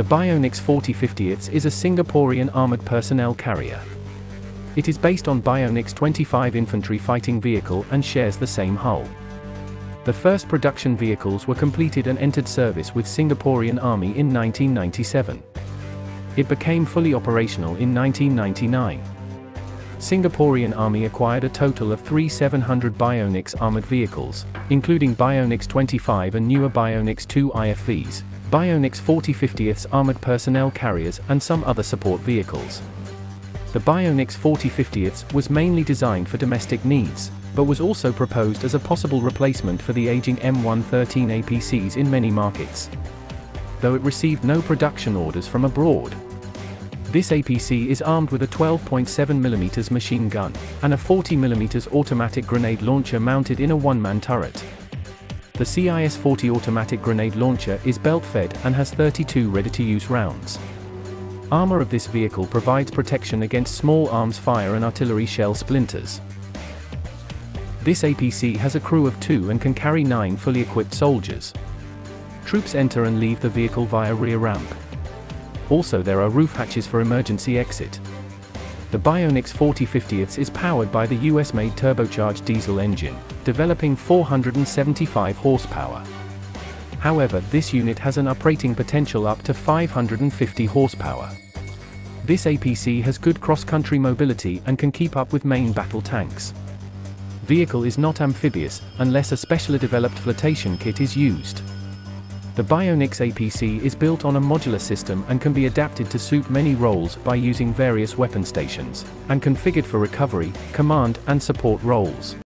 The Bionix 4050 is a Singaporean armored personnel carrier. It is based on Bionix 25 infantry fighting vehicle and shares the same hull. The first production vehicles were completed and entered service with Singaporean Army in 1997. It became fully operational in 1999. Singaporean Army acquired a total of three 700 Bionix armored vehicles, including Bionix 25 and newer Bionix 2 IFVs, Bionix 4050ths armored personnel carriers and some other support vehicles. The Bionix 4050ths was mainly designed for domestic needs, but was also proposed as a possible replacement for the aging M113 APCs in many markets. Though it received no production orders from abroad, this APC is armed with a 12.7mm machine gun, and a 40mm automatic grenade launcher mounted in a one-man turret. The CIS-40 automatic grenade launcher is belt-fed and has 32 ready-to-use rounds. Armor of this vehicle provides protection against small arms fire and artillery shell splinters. This APC has a crew of two and can carry nine fully equipped soldiers. Troops enter and leave the vehicle via rear ramp. Also there are roof hatches for emergency exit. The Bionix 4050 is powered by the US-made turbocharged diesel engine, developing 475 horsepower. However, this unit has an operating potential up to 550 horsepower. This APC has good cross-country mobility and can keep up with main battle tanks. Vehicle is not amphibious, unless a specially developed flotation kit is used. The Bionix APC is built on a modular system and can be adapted to suit many roles by using various weapon stations, and configured for recovery, command, and support roles.